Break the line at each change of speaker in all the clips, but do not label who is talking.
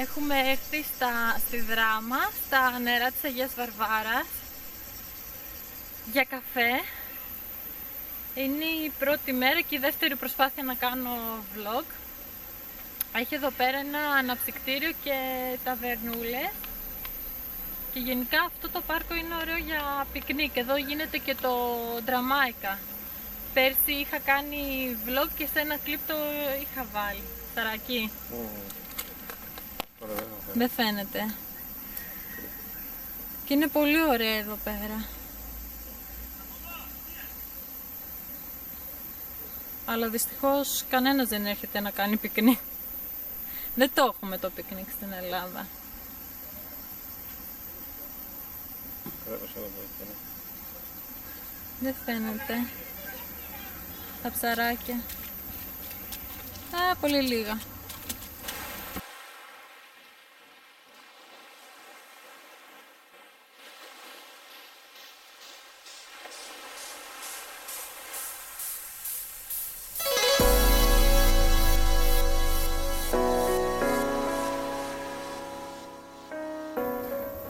Έχουμε έρθει στα, στη Δράμα, στα νερά της Αγίας Βαρβάρας για καφέ. Είναι η πρώτη μέρα και η δεύτερη προσπάθεια να κάνω vlog. Έχει εδώ πέρα ένα αναψυκτήριο και ταβερνούλες. Και γενικά αυτό το πάρκο είναι ωραίο για πικνίκ. Εδώ γίνεται και το Dramaica. Πέρσι είχα κάνει vlog και σε ένα κλιπ το είχα βάλει. Σαρακί. Δεν φαίνεται. Και είναι πολύ ωραία εδώ πέρα. Αλλά δυστυχώς κανένας δεν έρχεται να κάνει πικνίκ. Δεν το έχουμε το πικνίκ στην Ελλάδα. Δεν φαίνεται. Τα ψαράκια. Α, πολύ λίγα.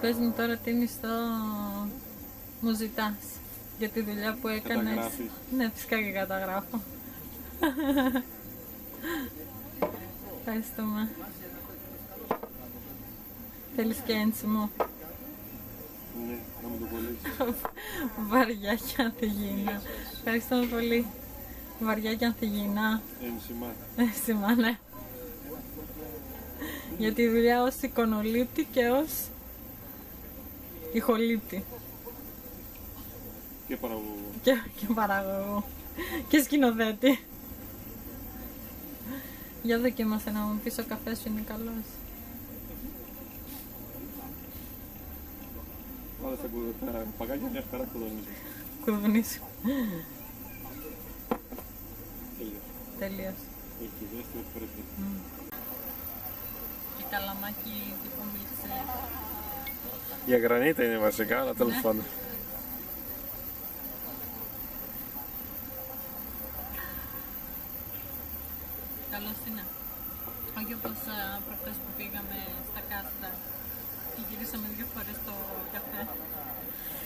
Πες μου τώρα τι μισθό μου ζητάς για τη δουλειά που έκανες.
Καταγράφεις.
Ναι, φυσικά και καταγράφω. Ευχαριστούμε. Θέλεις και ένσημο;
Ναι, να μου το κολλήσεις.
Βαριά και ανθυγιεινά. Ευχαριστούμε πολύ. Βαριά και ανθυγιεινά.
Ένσημα.
Ένσημα, ναι. Για τη δουλειά ως εικονολήπτη και ως ηχολήπτη.
Και παραγωγό.
Και, και παραγωγό. Και σκηνοθέτη. Για δοκίμασε να μου πεις ο καφές σου είναι καλός.
Όλα στα κουδο- τα παγάκια μια χαρά κουδονίζουν.
Κουδουνίσου.
Τέλειος.
Τελείως.
Έχει ζέστη ό,τι πρέπει.
Και καλαμάκι τύπου μίλησε.
Για γρανίτα είναι βασικά, αλλά τέλος
Ναι.
πάντων.
Καλώς είναι. Όχι όπως α, προχθές που πήγαμε στα κάστρα και γυρίσαμε δύο φορές το καφέ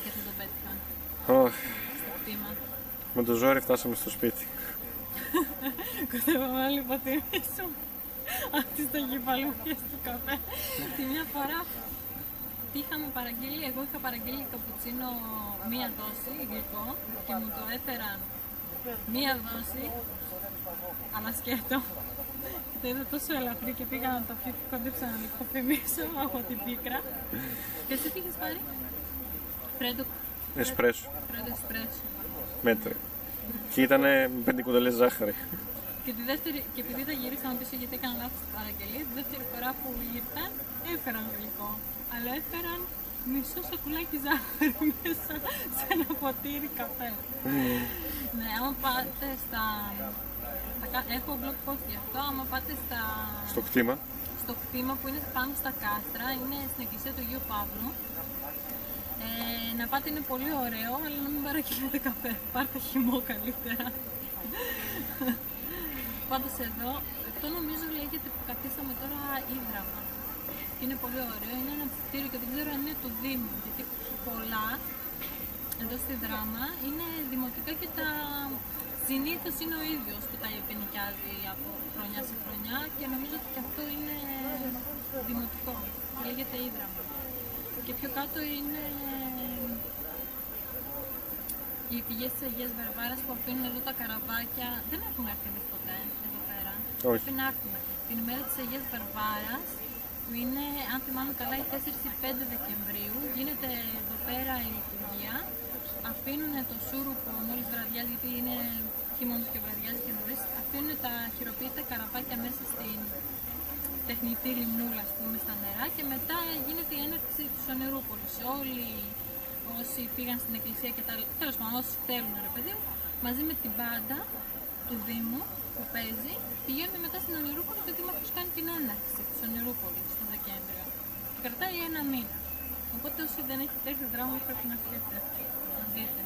και δεν το πέτυχα
Ωχ,
στο κτήμα.
με το ζόρι φτάσαμε στο σπίτι.
Κοντεύαμε όλοι υποτιμήσου αυτή στο κεφαλούχες του καφέ. Τη μια φορά τι είχαμε παραγγείλει, εγώ είχα παραγγείλει καπουτσίνο μία δόση γλυκό και μου το έφεραν μία δόση αλλά σκέτο. Και το είδα τόσο ελαφρύ και πήγα να το πιω και κόντεψα να λιποφημίσω από την πίκρα. Και εσύ τι είχες πάρει; Φρέντο,
Εσπρέσο.
φρέντο εσπρέσο.
Μέτρη. Και ήταν πέντε κουταλιές ζάχαρη.
Και, τη δεύτερη, και επειδή τα γυρίσαμε πίσω γιατί έκανα λάθος στην παραγγελία, τη δεύτερη φορά που ήρθαν έφεραν γλυκό. Αλλά έφεραν μισό σακουλάκι ζάχαρη μέσα σε ένα ποτήρι καφέ. ναι, άμα πάτε στα... θα κα- Έχω blog post γι' αυτό, άμα πάτε στα...
Στο κτήμα.
στο κτήμα που είναι πάνω στα κάστρα, είναι στην εκκλησία του Αγίου Παύλου. Ε, να πάτε είναι πολύ ωραίο, αλλά να μην παραγγείλετε καφέ. Πάρτε χυμό καλύτερα. Πάντως εδώ, αυτό νομίζω λέγεται που καθίσαμε τώρα ίδραμα. Και είναι πολύ ωραίο, είναι ένα ψητήριο και δεν ξέρω αν είναι του Δήμου, γιατί πολλά εδώ στη δράμα είναι δημοτικά και τα συνήθως είναι ο ίδιος που τα επενικιάζει από χρονιά σε χρονιά και νομίζω ότι και αυτό είναι δημοτικό, λέγεται ίδραμα. Και πιο κάτω είναι οι πηγές της Αγίας Βαρβάρας που αφήνουν εδώ τα καραβάκια. Δεν έχουμε έρθει εμείς ποτέ εδώ πέρα.
Όχι.
Πρέπει να έρθουμε. Την ημέρα της Αγίας Βαρβάρας που είναι, αν θυμάμαι καλά, οι 4 ή 5 Δεκεμβρίου. Γίνεται εδώ πέρα η λειτουργία. Αφήνουν το σούρουπο μόλις βραδιάζει, γιατί είναι χειμώνας και βραδιάζει και νωρίς. Αφήνουν τα χειροποίητα καραβάκια μέσα στην τεχνητή λιμνούλα, ας πούμε, στα νερά και μετά γίνεται η έναρξη της Ονειρούπολης. Όλοι όσοι πήγαν στην εκκλησία και τα τέλος πάντων όσοι θέλουν ρε παιδί μου, μαζί με την μπάντα του Δήμου που παίζει, πηγαίνουν μετά στην Ονειρούπολη και ο Δήμαρχος κάνει την έναρξη της Ονειρούπολης τον Δεκέμβριο. Και κρατάει ένα μήνα. Οπότε όσοι δεν έχετε έρθει δράμα πρέπει να έρθετε να δείτε.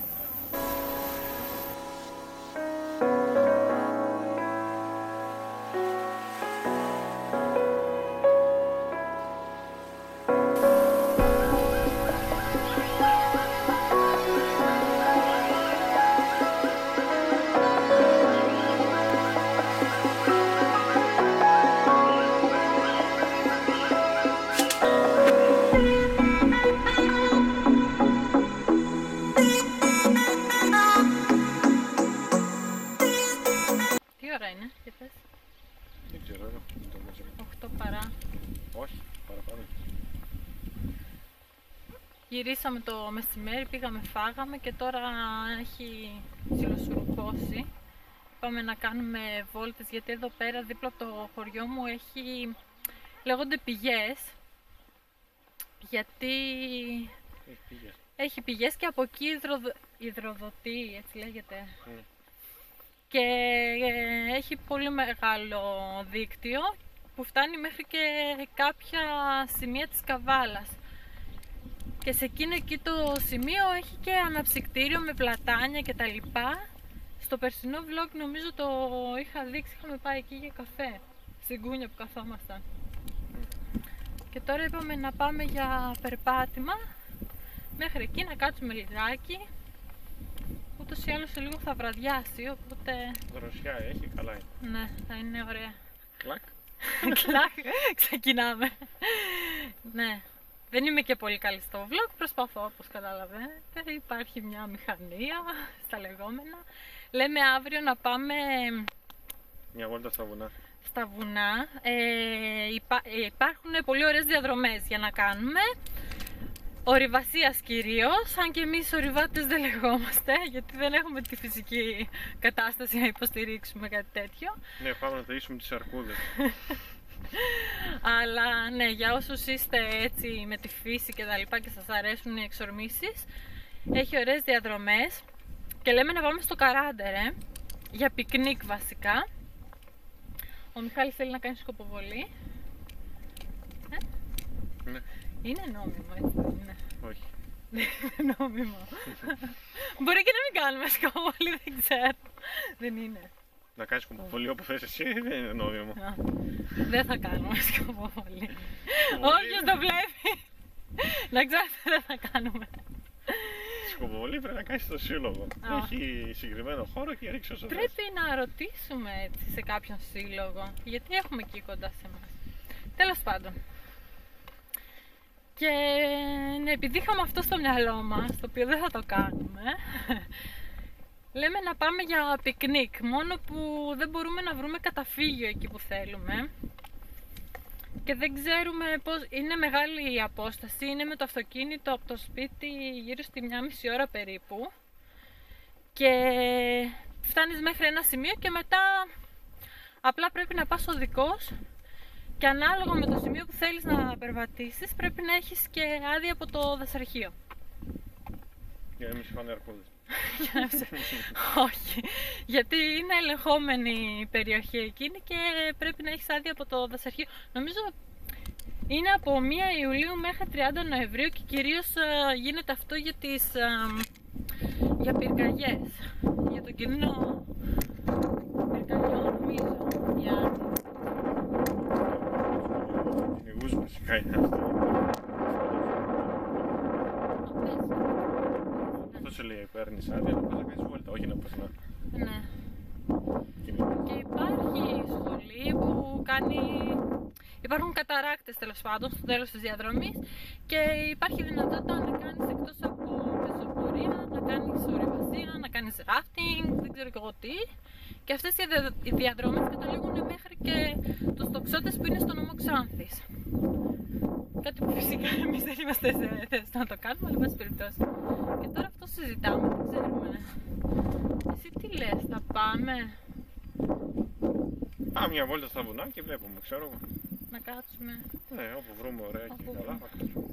Γυρίσαμε το μεσημέρι, πήγαμε, φάγαμε και τώρα έχει ψιλοσουρουπώσει. Πάμε να κάνουμε βόλτες γιατί εδώ πέρα δίπλα από το χωριό μου έχει, λέγονται πηγές. Γιατί
Έχει πήγε.
έχει πηγές και από εκεί υδροδο... υδροδοτεί, έτσι λέγεται.
Mm.
Και ε, έχει πολύ μεγάλο δίκτυο που φτάνει μέχρι και κάποια σημεία της Καβάλας. Και σε εκείνο εκεί το σημείο έχει και αναψυκτήριο με πλατάνια και τα λοιπά. Στο περσινό vlog νομίζω το είχα δείξει, είχαμε πάει εκεί για καφέ, στην κούνια που καθόμασταν. Και τώρα είπαμε να πάμε για περπάτημα μέχρι εκεί να κάτσουμε λιγάκι. Ούτως ή άλλως σε λίγο θα βραδιάσει, οπότε
Δροσιά έχει, καλά είναι.
ναι, θα είναι ωραία.
Κλακ.
Κλακ, ξεκινάμε. ναι, δεν είμαι και πολύ καλή στο vlog, προσπαθώ όπως καταλαβαίνετε. Υπάρχει μια μηχανία στα λεγόμενα. Λέμε αύριο να πάμε
Μια βόλτα στα βουνά.
στα βουνά. Ε, υπά- ε, υπάρχουν πολύ ωραίες διαδρομές για να κάνουμε. Ορειβασίας κυρίως, αν και εμείς ορειβάτες δεν λεγόμαστε, γιατί δεν έχουμε τη φυσική κατάσταση να υποστηρίξουμε κάτι τέτοιο.
Ναι, πάμε να ταΐσουμε τις αρκούδες.
Αλλά ναι, για όσους είστε έτσι με τη φύση και τα λοιπά και σας αρέσουν οι εξορμήσεις, έχει ωραίες διαδρομές και λέμε να πάμε στο Καράντερε για πικνίκ βασικά. Ο Μιχάλης θέλει να κάνει σκοποβολή.
ναι,
Είναι νόμιμο, έτσι δεν είναι.
όχι.
Δεν είναι νόμιμο. Μπορεί και να μην κάνουμε σκοποβολή, δεν ξέρω. Δεν είναι.
Να κάνεις κουμποβολή όπου θες εσύ δεν είναι νόμιμο.
Α, Δεν θα κάνουμε σκοποβολή.
Σκοποβολή
Όποιος
είναι.
το βλέπει, να ξέρετε δεν θα κάνουμε.
Σκοποβολή πρέπει να κάνεις στο σύλλογο.
Α.
Έχει συγκεκριμένο χώρο και ρίξει όσο θες.
Πρέπει να ρωτήσουμε έτσι σε κάποιον σύλλογο, γιατί έχουμε εκεί κοντά σε εμάς. Τέλος πάντων. Και ναι, επειδή είχαμε αυτό στο μυαλό μας, το οποίο δεν θα το κάνουμε, λέμε να πάμε για πικνίκ, μόνο που δεν μπορούμε να βρούμε καταφύγιο εκεί που θέλουμε. Και δεν ξέρουμε πώς, είναι μεγάλη η απόσταση, είναι με το αυτοκίνητο από το σπίτι γύρω στη μια μισή ώρα περίπου. Και φτάνεις μέχρι ένα σημείο και μετά απλά πρέπει να πας οδικός και ανάλογα με το σημείο που θέλεις να περπατήσεις πρέπει να έχεις και άδεια από το δασαρχείο.
Για να μην σου φάνε αρκούδες.
Για να ψε- Όχι, γιατί είναι ελεγχόμενη η περιοχή εκείνη και πρέπει να έχεις άδεια από το δασαρχείο. Νομίζω είναι από 1 Ιουλίου μέχρι 30 Νοεμβρίου και κυρίως ε, γίνεται αυτό για τις ε, για πυρκαγιές, για τον κίνδυνο πυρκαγιών νομίζω. Για...
Κυνηγούς βασικά είναι αυτό. Αυτό σου λέει παίρνεις άδεια να πας να κάνεις βόλτα, όχι να πας να
Ναι.
κυνηγείς.
Και υπάρχει σχολή που κάνει. Υπάρχουν καταράκτες τέλος πάντων στο τέλος της διαδρομής και υπάρχει δυνατότητα να κάνεις εκτός από πεζοπορία, να κάνεις ορειβασία, να κάνεις rafting, δεν ξέρω και εγώ τι. Και αυτές οι δια- οι διαδρομές καταλήγουν μέχρι και τους τοξότες που είναι στο νόμο Ξάνθης. Κάτι που φυσικά εμείς δεν είμαστε σε θέση να το κάνουμε, αλλά εν πάση περιπτώσει. Και τώρα αυτό συζητάμε, δεν ξέρουμε. Εσύ τι λες, θα πάμε;
Πάμε μια βόλτα στα βουνά και βλέπουμε, ξέρω εγώ.
να κάτσουμε.
Ναι, όπου βρούμε ωραία και
Όπου
καλά θα κάτσουμε.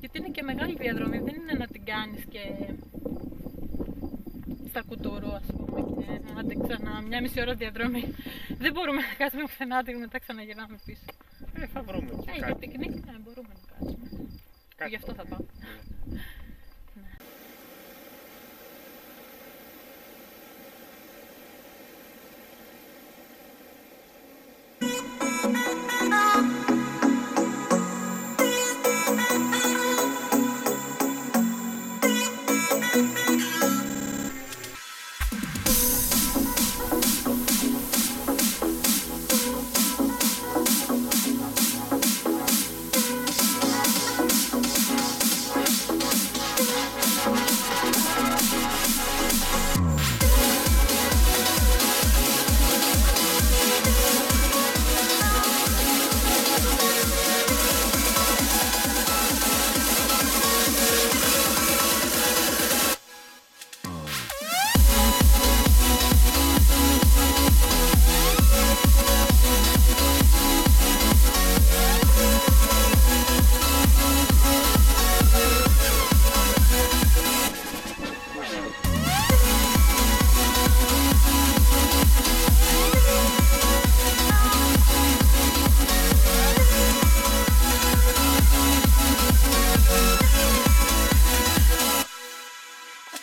Γιατί είναι και μεγάλη διαδρομή, δεν είναι να την κάνεις και στα κουτουρού ας πούμε και άντε ξανά μια μισή ώρα διαδρομή. Δεν μπορούμε να κάτσουμε πουθενά και μετά ξαναγυρνάμε πίσω.
Ε, θα βρούμε και
Ε, για
κάτι.
πικνίκ ναι, μπορούμε να κάτσουμε.
κάτι
Γι' αυτό θα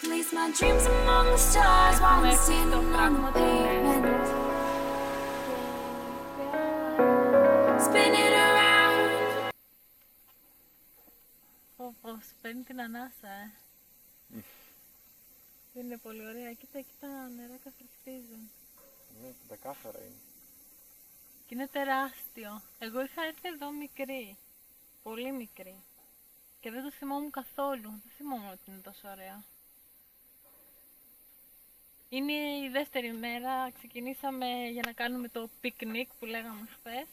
Place my
dreams among the παίρνει την ανάσα, ε. Είναι πολύ ωραία. Κοίτα, κοίτα, νερά καθρεφτίζουν.
Ναι, τα κάθαρα είναι.
Και είναι τεράστιο. Εγώ είχα έρθει εδώ μικρή. Πολύ μικρή. Και δεν το θυμόμουν καθόλου. Δεν θυμόμουν ότι είναι τόσο ωραία. Είναι η δεύτερη μέρα. Ξεκινήσαμε για να κάνουμε το πικνίκ που λέγαμε χθες.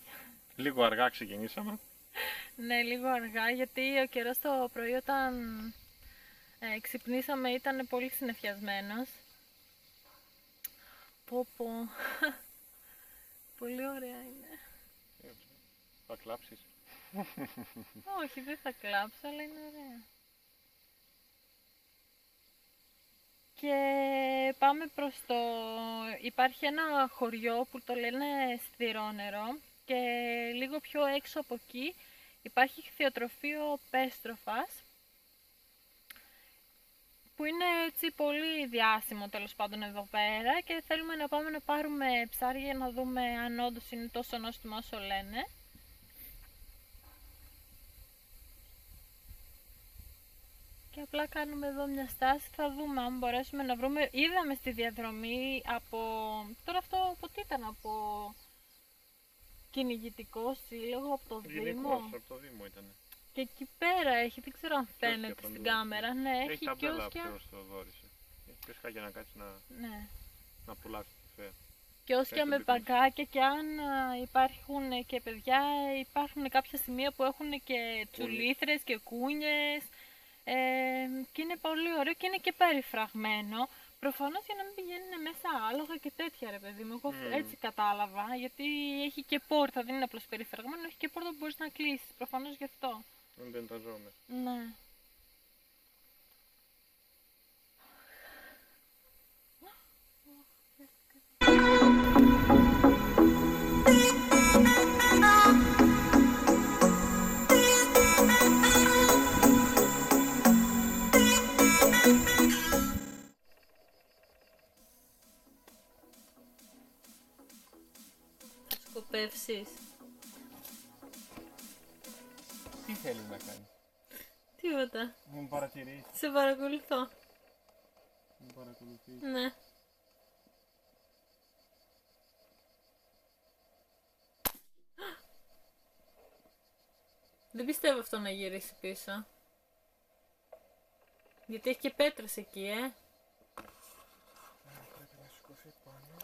Λίγο αργά ξεκινήσαμε.
Ναι, λίγο αργά, γιατί ο καιρός το πρωί όταν ε, ξυπνήσαμε ήταν πολύ συνεφιασμένος. Πω πω. πολύ ωραία είναι.
Θα κλάψεις.
Όχι, δεν θα κλάψω, αλλά είναι ωραία. Και πάμε προς το... Υπάρχει ένα χωριό που το λένε Στυρόνερο και λίγο πιο έξω από εκεί υπάρχει χθιοτροφείο Πέστροφας που είναι έτσι πολύ διάσημο τέλος πάντων εδώ πέρα και θέλουμε να πάμε να πάρουμε ψάρια για να δούμε αν όντως είναι τόσο νόστιμο όσο λένε. Και απλά κάνουμε εδώ μια στάση, θα δούμε αν μπορέσουμε να βρούμε. Είδαμε στη διαδρομή από. Τώρα αυτό από τι ήταν, από κυνηγητικό σύλλογο, από το Δήμο.
Γενικώς, από το Δήμο ήταν.
Και εκεί πέρα έχει, δεν ξέρω αν φαίνεται
παντού.
στην κάμερα. Ναι, έχει,
Έχει ταμπέλα
κιόσκια.
ποιος το δόρισε. Έχει πεσχά για να κάτσει να,
Ναι.
να πουλάσει τη θέα.
Κιόσκια
Έχει
με
το πικνίκ.
παγκάκια και αν α, υπάρχουν και παιδιά, υπάρχουν κάποια σημεία που έχουν και τσουλήθρες και κούνιες ε, και είναι πολύ ωραίο και είναι και περιφραγμένο. Προφανώς για να μην πηγαίνουν μέσα άλογα και τέτοια ρε παιδί μου, εγώ
Μμμ.
έτσι κατάλαβα, γιατί έχει και πόρτα, δεν είναι απλώς περιφραγμένο, έχει και πόρτα που μπορείς να κλείσεις, προφανώς γι' αυτό.
Δεν μπαίνουν τα ζώα μέσα.
Ναι. Θα σκοπεύσεις.
Τι θέλεις να κάνεις;
Τίποτα.
Μου παρατηρήσει.
Σε παρακολουθώ.
Μου παρακολουθείς.
Ναι. Δεν πιστεύω αυτό να γυρίσει πίσω. Γιατί έχει και πέτρες εκεί, ε.
Πρέπει να σηκωθεί πάνω.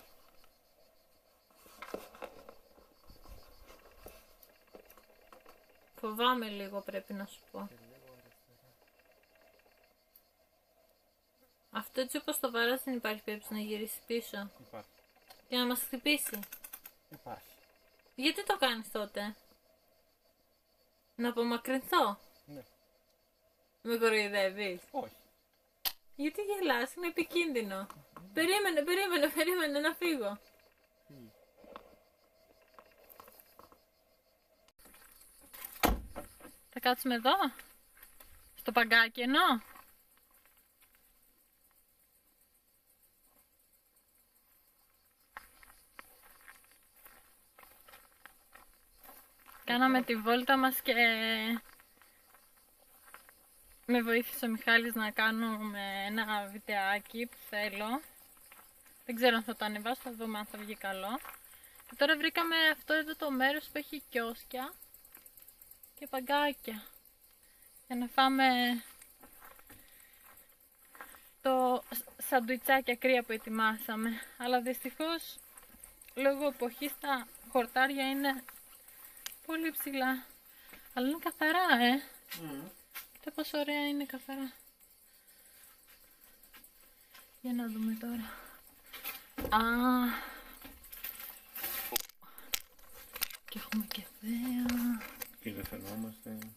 Φοβάμαι λίγο πρέπει να σου πω.
Και λίγο αριστερά.
Αυτό έτσι όπως το βάρας δεν υπάρχει περίπτωση να γυρίσεις πίσω.
Υπάρχει.
Και να μας χτυπήσει.
Υπάρχει.
Γιατί το κάνεις τότε; Να απομακρυνθώ;
Ναι.
Με κοροϊδεύεις;
Όχι.
Γιατί γελάς, είναι επικίνδυνο. Περίμενε, περίμενε, περίμενε να φύγω.
Φύγει.
Θα κάτσουμε εδώ, στο παγκάκι ενώ. Κάναμε τη βόλτα μας και με βοήθησε ο Μιχάλης να κάνουμε ένα βιντεάκι που θέλω. Δεν ξέρω αν θα το ανεβάσω, θα δούμε αν θα βγει καλό. Και τώρα βρήκαμε αυτό εδώ το μέρος που έχει κιόσκια και παγκάκια για να φάμε το σ- σαντουιτσάκι κρύα που ετοιμάσαμε. Αλλά δυστυχώς λόγω εποχής τα χορτάρια είναι πολύ ψηλά. Αλλά είναι καθαρά, ε. Κοίτα πόσο ωραία είναι καθαρά. Για να δούμε τώρα. Α, και έχουμε και θέα.
Και δεν φαινόμαστε.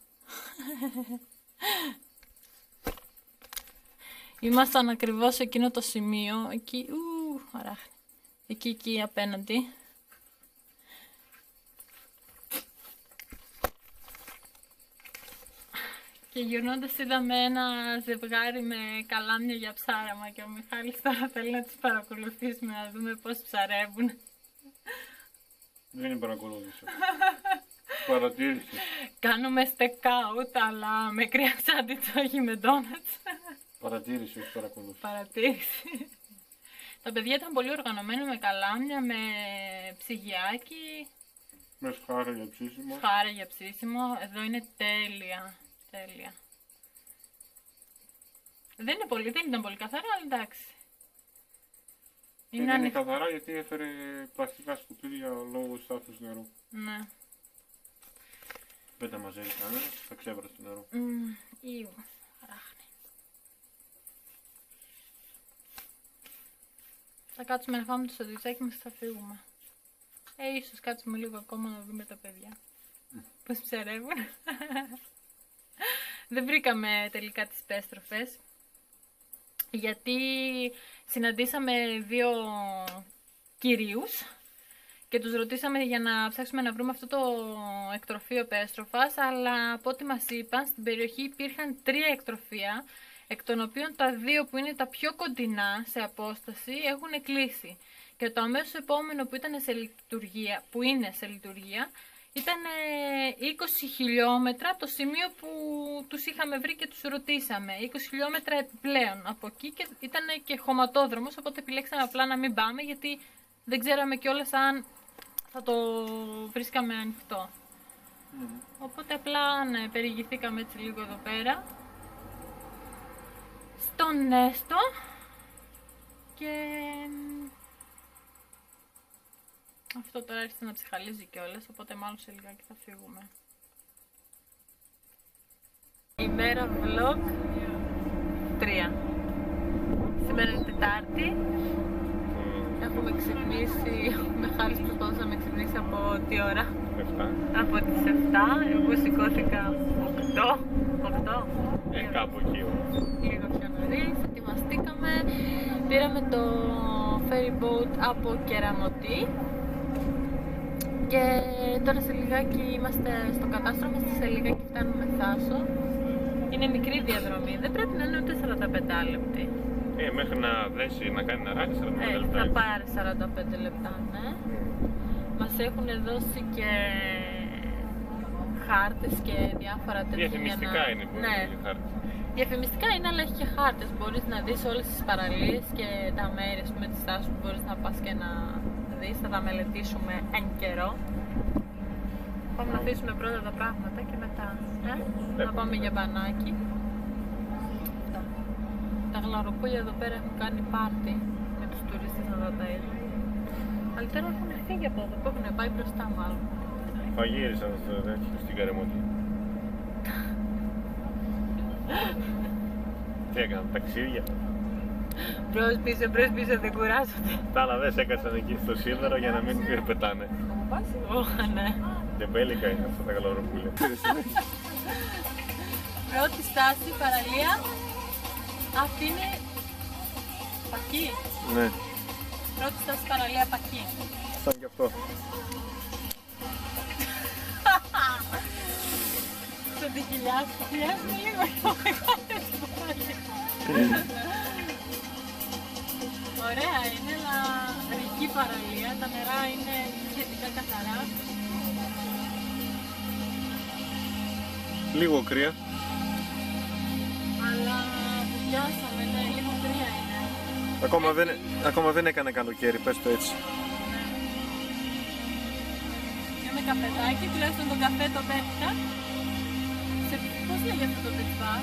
Ήμασταν ακριβώς σε εκείνο το σημείο, εκεί, ου, αράχνη. Εκεί, εκεί απέναντι. Και γυρνώντας είδαμε ένα ζευγάρι με καλάμια για ψάραμα και ο Μιχάλης τώρα θέλει να τις παρακολουθήσουμε να δούμε πώς ψαρεύουν.
Δεν είναι παρακολούθηση. Παρατήρηση.
Κάνουμε step out, αλλά με κρύα σάντιτς, όχι με ντόνατς.
Παρατήρηση, όχι παρακολούθηση.
Παρατήρηση. Τα παιδιά ήταν πολύ οργανωμένα με καλάμια, με ψυγιάκι,
Με σχάρα για ψήσιμο.
χάρα για ψήσιμο. Εδώ είναι τέλεια. Τέλεια. Δεν είναι πολύ, δεν ήταν πολύ καθαρά, αλλά εντάξει.
Είναι,
Είναι
είναι
ανοιχτό.
καθαρά γιατί έφερε πλαστικά σκουπίδια λόγω στάθους νερού.
Ναι.
Δεν τα μαζεύει κανένας, θα ξέβρα στο νερό.
Μμμ, Ήου. Ράχνη. Θα κάτσουμε να φάμε το σαντουιτσάκι μας και θα φύγουμε. Ε, ίσως κάτσουμε λίγο ακόμα να δούμε τα παιδιά. Πώς ψερεύουν. Δεν βρήκαμε τελικά τις πέστροφες. Γιατί συναντήσαμε δύο κυρίους και τους ρωτήσαμε για να ψάξουμε να βρούμε αυτό το εκτροφείο πέστροφας, αλλά από ό,τι μας είπαν, στην περιοχή υπήρχαν τρία εκτροφεία, εκ των οποίων τα δύο που είναι τα πιο κοντινά σε απόσταση έχουν κλείσει. Και το αμέσως επόμενο που, ήταν σε λειτουργία, που είναι σε λειτουργία ήταν ε, 20 χιλιόμετρα από το σημείο που τους είχαμε βρει και τους ρωτήσαμε. 20 χιλιόμετρα επιπλέον από εκεί και ήταν και χωματόδρομος, οπότε επιλέξαμε απλά να μην πάμε γιατί δεν ξέραμε κιόλας αν θα το βρίσκαμε ανοιχτό. Οπότε απλά ναι, περιηγηθήκαμε έτσι λίγο εδώ πέρα. Στον Νέστο. Και... μ, Αυτό τώρα έρχεται να ψυχαλίζει κιόλας, οπότε μάλλον σε λιγάκι θα φύγουμε. Ημέρα vlog 3. Σήμερα είναι Τετάρτη. Έχουμε ξυπνήσει, ο Μιχάλης προσπαθούσε να με ξυπνήσει από τι ώρα;
Εφτά.
Από τις 7, εγώ σηκώθηκα 8, 8,
Ε, κάπου εκεί όμως.
λίγο πιο νωρίς, ετοιμαστήκαμε, πήραμε το ferry boat από Κεραμωτή και τώρα σε λιγάκι είμαστε στο κατάστρωμα, σε λιγάκι φτάνουμε Θάσο. Είναι μικρή διαδρομή, δεν πρέπει να είναι ούτε 45 λεπτή.
Ε, μέχρι να δέσει, να κάνει να ράξει 45
Ε,
λεπτά.
θα πάρει 45 λεπτά, ναι. Μας έχουν δώσει και χάρτες και διάφορα τέτοια για
Διαφημιστικά
να...
είναι που
ναι.
είναι η χάρτη.
Διαφημιστικά είναι, αλλά έχει και χάρτες. Μπορείς να δεις όλες τις παραλίες και τα μέρη, ας πούμε, της τάσης που μπορείς να πας και να δεις. Θα τα μελετήσουμε εν καιρό. Πάμε να αφήσουμε πρώτα τα πράγματα και μετά ε,
Ναι.
να πάμε για μπανάκι. Αυτά. Τα γλαροπούλια εδώ πέρα έχουν κάνει πάρτι με τους τουρίστες να τα ταΐζουν. Αλλά τώρα έχουν φύγει από εδώ, που έχουν πάει μπροστά μάλλον.
Φαγύρισαν στο τέτοιο, στην καρεμότη. Τι έκαναν, ταξίδια;
Μπρος πίσω, μπρος πίσω, δεν κουράζονται.
Τα άλλα δεν σε έκατσαν εκεί στο σίδερο για να μην πετάνε.
Ωχ, ναι.
Τεμπέλικα είναι αυτά τα καλωροπούλια.
Πρώτη στάση, παραλία. Αυτή είναι Πακί.
ναι,
Πρώτη στάση, παραλία Πακί.
σαν κι αυτό.
Στο την κοιλιά σου, χιλιάζουμε λίγο πιο μεγάλες παραλίες. Ωραία είναι, αλλά ρηχή παραλία. Τα νερά είναι σχετικά καθαρά.
Λίγο κρύα.
Αλλά πιάσαμε, ναι, λίγο κρύα είναι.
Ακόμα δεν, ακόμα δεν έκανε καλοκαίρι, πες το έτσι.
Είμαι καφεδάκι, τουλάχιστον τον καφέ το πέφτα. Σε πώς λέγεται αυτό το πιτβά.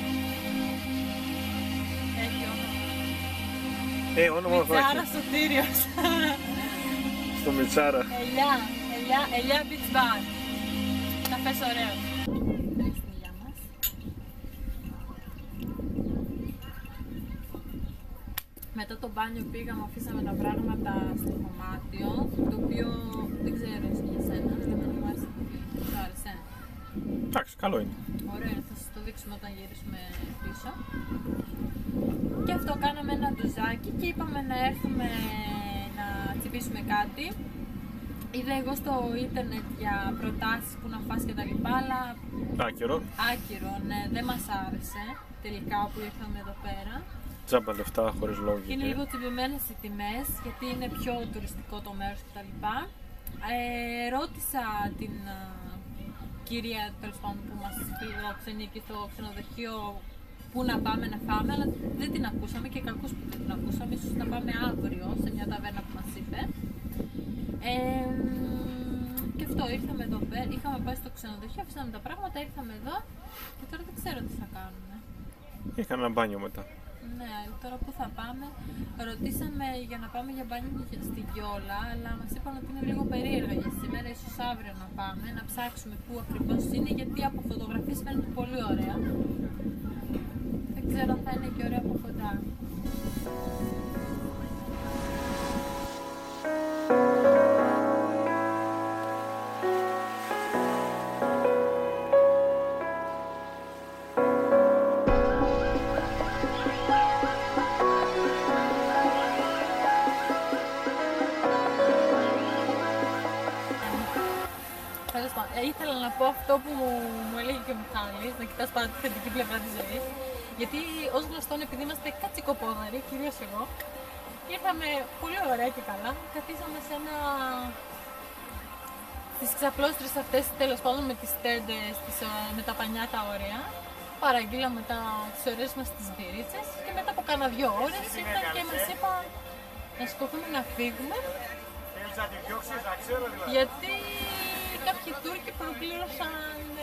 Έχει όνομα.
Ε, όνομα θα
Πιτσάρα
έχει.
Σωτήριος.
Στο Μιτσάρα.
Ελιά, ελιά, ελιά beach bar. Καφές ωραίος. Στην ηλιά μας. Μετά το μπάνιο πήγαμε, αφήσαμε τα πράγματα στο δωμάτιο, το οποίο δεν ξέρω εσύ για σένα, αλλά εμένα μου άρεσε πολύ. Σου άρεσε.
Εντάξει, καλό είναι.
Ωραία, θα σας το δείξουμε όταν γυρίσουμε πίσω. Και αυτό κάναμε ένα ντουζάκι και είπαμε να έρθουμε να τσιμπήσουμε κάτι. είδα εγώ στο ίντερνετ για προτάσεις που να φας και τα λοιπά, αλλά
Άκυρο.
άκυρο, ναι, δεν μας άρεσε τελικά που ήρθαμε εδώ πέρα.
Τζάμπα λεφτά χωρίς λόγο.
Και είναι λίγο τσιμπημένες οι τιμές, γιατί είναι πιο τουριστικό το μέρος κτλ. Ε, ρώτησα την α, κυρία τέλος πάντων, που μας φιλοξενεί εκεί στο ξενοδοχείο πού να πάμε να φάμε, αλλά δεν την ακούσαμε και κακούς που δεν την ακούσαμε, ίσως να πάμε αύριο σε μια ταβέρνα που μας είπε. Ε, και αυτό, ήρθαμε εδώ πέρα, είχαμε πάει στο ξενοδοχείο, αφήσαμε τα πράγματα, ήρθαμε εδώ και τώρα δεν ξέρω τι θα κάνουμε.
Είχα ένα μπάνιο μετά.
Ναι, τώρα που θα πάμε, ρωτήσαμε για να πάμε για μπάνιο για- στη Γιόλα, αλλά μας είπαν ότι είναι λίγο περίεργα για σήμερα, ίσως αύριο να πάμε, να ψάξουμε πού ακριβώς είναι, γιατί από φωτογραφίες φαίνεται πολύ ωραία. Δεν ξέρω αν θα είναι και ωραία από κοντά. Αυτό που μου, μου έλεγε και ο Μιχάλης, να κοιτάς πάντα τη θετική πλευρά της ζωής. Γιατί ως γνωστόν, επειδή είμαστε κατσικοπόδαροι, κυρίως εγώ, ήρθαμε πολύ ωραία και καλά. Καθίσαμε σε ένα... Στις ξαπλώστρες αυτές, τέλος πάντων, με τις τέντες, τις, ε, με τα πανιά τα ωραία. Παραγγείλαμε τα, τις ωραίες μας τις μπυρίτσες και μετά από κάνα δυο ώρες ήρθαν και μας είπαν να σηκωθούμε να φύγουμε γιατί κάποιοι Τούρκοι προπλήρωσαν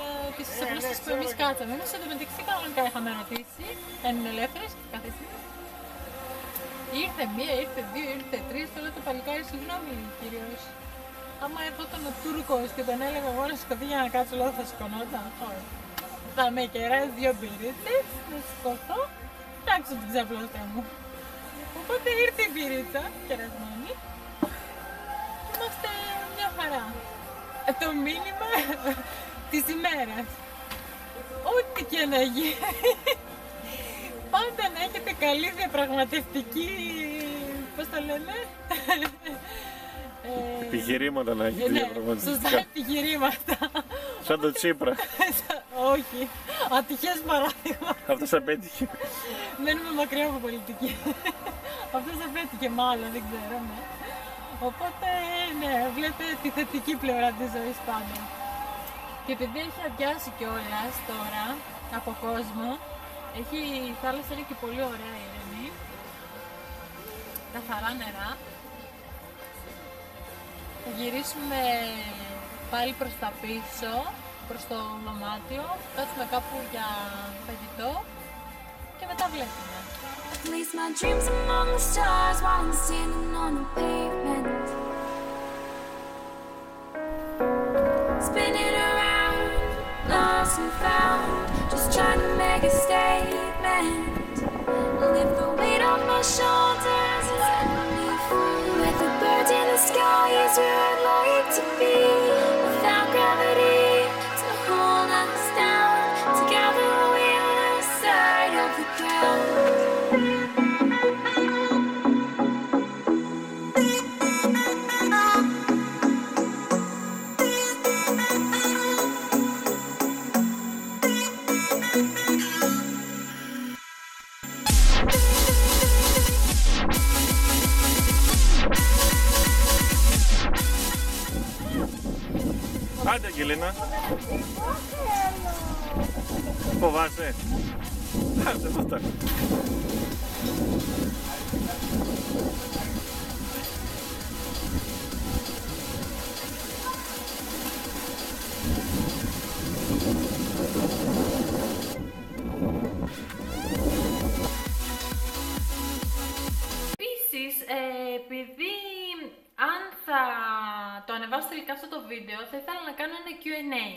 ε, τις εξαπλώσεις που εμείς κάτσαμε. Εμείς εντωμεταξύ κανονικά είχαμε ρωτήσει, αν είναι ελεύθερες και κάθε στιγμή. Ήρθε μία, ήρθε δύο, ήρθε τρεις, το λέω το παλικάρι, συγγνώμη κύριος. Άμα ερχόταν ο Τούρκος και τον έλεγα εγώ να σηκωθεί για να κάτσω, λέω θα σηκωνόταν. Όχι. Θα με κεράσει δύο μπυρίτσες, να σηκωθώ, φτιάξω την ξαπλώστρα μου. Οπότε ήρθε η μπυρίτσα, κερασμένη, είμαστε μια χαρά. Ε, Το μήνυμα της ημέρας. Ό,τι και να γίνει. Πάντα να έχετε καλή διαπραγματευτική, πώς το λένε, ε,
Επιχειρήματα να έχει
ε, ναι, σωστά
διαπραγματευτικά.
επιχειρήματα.
Σαν το Τσίπρα.
Όχι, ατυχές παράδειγμα.
Αυτός απέτυχε.
Μένουμε μακριά από πολιτική. Αυτός απέτυχε μάλλον, δεν ξέρω, ναι. Οπότε, ναι, βλέπετε τη θετική πλευρά της ζωής πάντα. Και επειδή έχει αδειάσει κιόλας τώρα από κόσμο, έχει, η θάλασσα είναι και πολύ ωραία ήρεμη. Καθαρά νερά. Θα γυρίσουμε πάλι προς τα πίσω, προς το δωμάτιο, κάτσουμε κάπου για φαγητό και μετά βλέπουμε.
Place my dreams among the stars while I'm standing on the pavement. Spinning around, lost and found, just trying to make a statement.
Άντε, Αγγελίνα. Φοβάσαι. Άντε, δώσ'
αυτό το βίντεο, θα ήθελα να κάνω ένα QA.